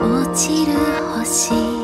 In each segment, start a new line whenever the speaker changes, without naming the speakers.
落ちる星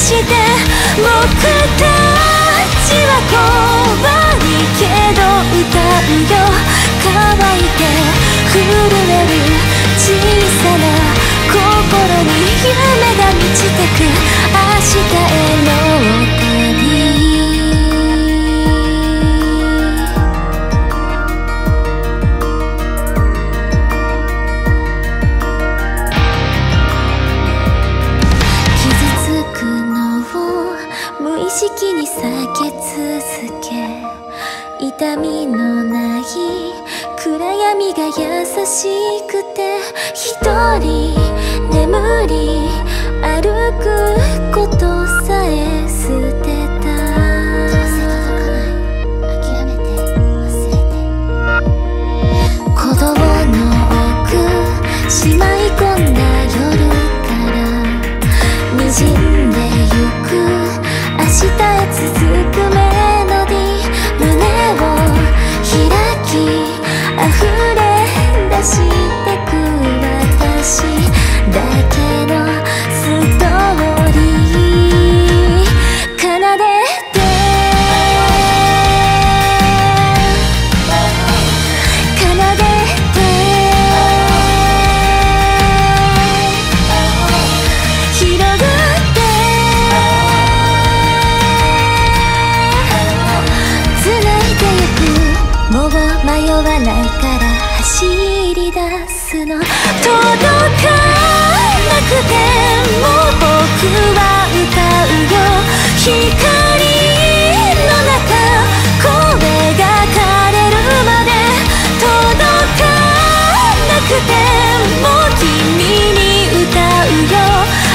して僕とけ痛みのない暗闇が優しくて一人眠り歩くことさえ捨てた。
諦めて忘れて。
子供の奥しまい迷わないから走り出すの。届かなくても僕は歌うよ。光の中声が枯れるまで。届かなくても君に歌うよ。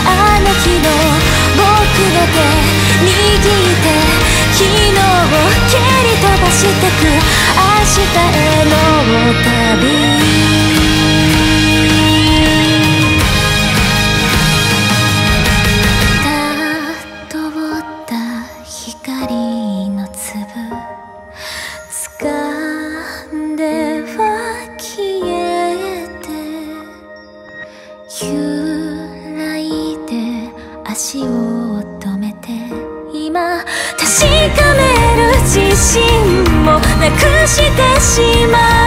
あの日の僕の手。足を止めて今確かめる自信もなくしてしまう